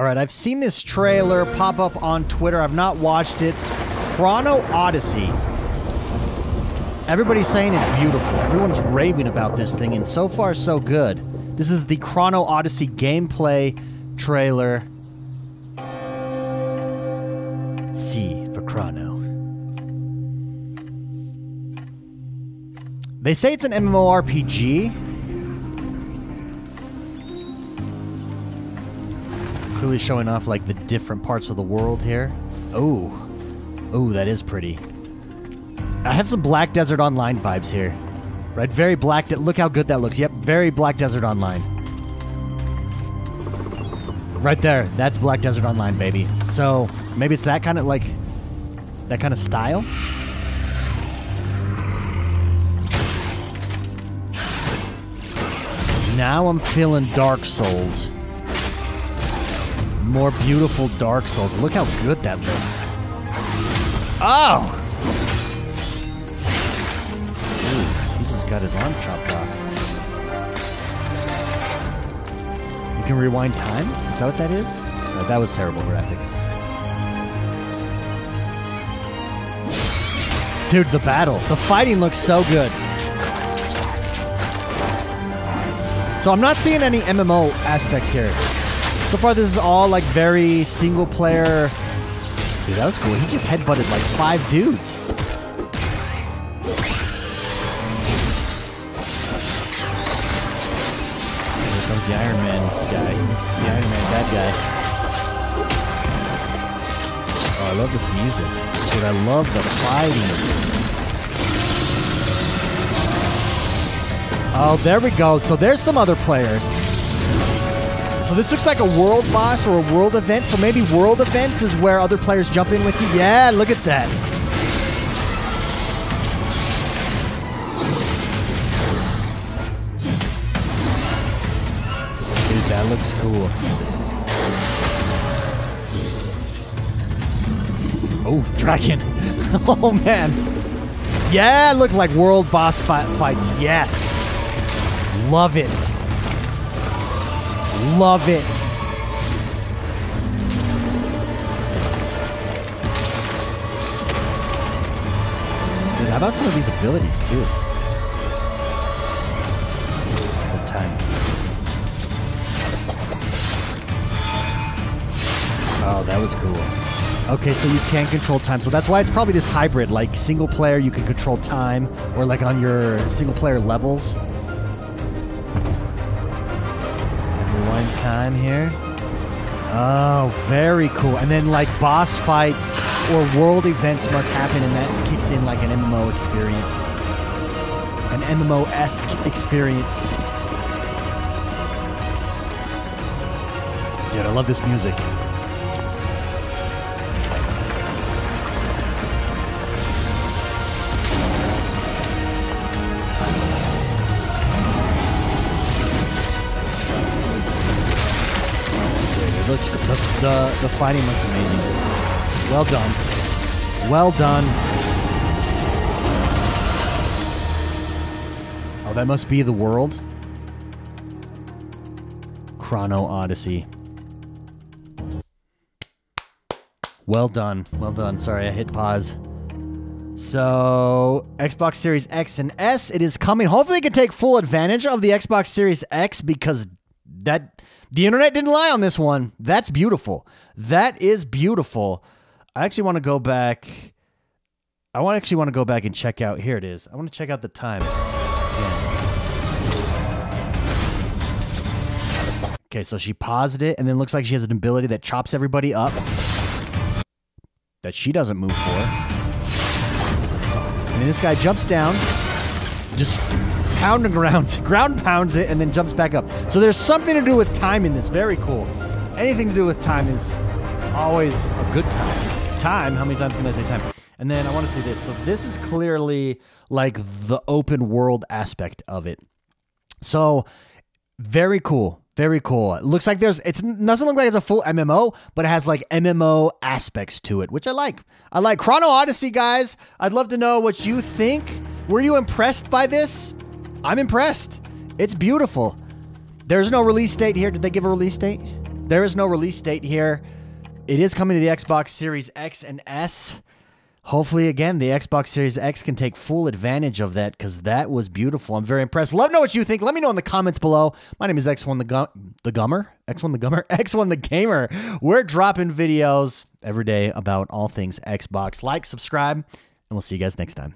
All right, I've seen this trailer pop up on Twitter. I've not watched it. Chrono Odyssey. Everybody's saying it's beautiful. Everyone's raving about this thing, and so far, so good. This is the Chrono Odyssey gameplay trailer. C for Chrono. They say it's an MMORPG. Clearly showing off like the different parts of the world here. Oh, oh, that is pretty. I have some Black Desert Online vibes here. Right, very Black. De- look how good that looks. Yep, very Black Desert Online. Right there, that's Black Desert Online, baby. So maybe it's that kind of like that kind of style. Now I'm feeling Dark Souls. More beautiful Dark Souls. Look how good that looks. Oh! Ooh, he just got his arm chopped off. You can rewind time? Is that what that is? Oh, that was terrible graphics. Dude, the battle. The fighting looks so good. So I'm not seeing any MMO aspect here. So far, this is all like very single player. Dude, that was cool. He just headbutted like five dudes. Here comes the Iron Man guy. The Iron Man bad guy. Oh, I love this music. Dude, I love the fighting. Oh, there we go. So there's some other players. So this looks like a world boss or a world event. So maybe world events is where other players jump in with you. Yeah, look at that. Dude, that looks cool. Oh, dragon. oh, man. Yeah, look like world boss fi- fights. Yes. Love it. Love it. Dude, how about some of these abilities too? Time? Oh, that was cool. Okay, so you can control time. So that's why it's probably this hybrid, like single player you can control time, or like on your single player levels. Rewind time here. Oh, very cool. And then like boss fights or world events must happen, and that kicks in like an MMO experience, an MMO esque experience. Dude, I love this music. The, the fighting looks amazing. Well done. Well done. Oh, that must be the world. Chrono Odyssey. Well done. Well done. Sorry, I hit pause. So, Xbox Series X and S, it is coming. Hopefully, you can take full advantage of the Xbox Series X because that the internet didn't lie on this one. That's beautiful. That is beautiful. I actually want to go back. I want actually want to go back and check out. Here it is. I want to check out the time. again. Okay, so she paused it, and then looks like she has an ability that chops everybody up that she doesn't move for. And then this guy jumps down, just pounding ground, ground pounds it, and then jumps back up. So there's something to do with time in this. Very cool. Anything to do with time is always a good time. Time? How many times can I say time? And then I want to say this. So this is clearly like the open world aspect of it. So very cool. Very cool. It looks like there's it's it doesn't look like it's a full MMO, but it has like MMO aspects to it, which I like. I like Chrono Odyssey, guys. I'd love to know what you think. Were you impressed by this? I'm impressed. It's beautiful. There's no release date here. Did they give a release date? There is no release date here. It is coming to the Xbox Series X and S. Hopefully, again, the Xbox Series X can take full advantage of that because that was beautiful. I'm very impressed. Let me know what you think. Let me know in the comments below. My name is X1 the, Gu- the Gummer. X1 the Gummer? X1 the Gamer. We're dropping videos every day about all things Xbox. Like, subscribe, and we'll see you guys next time.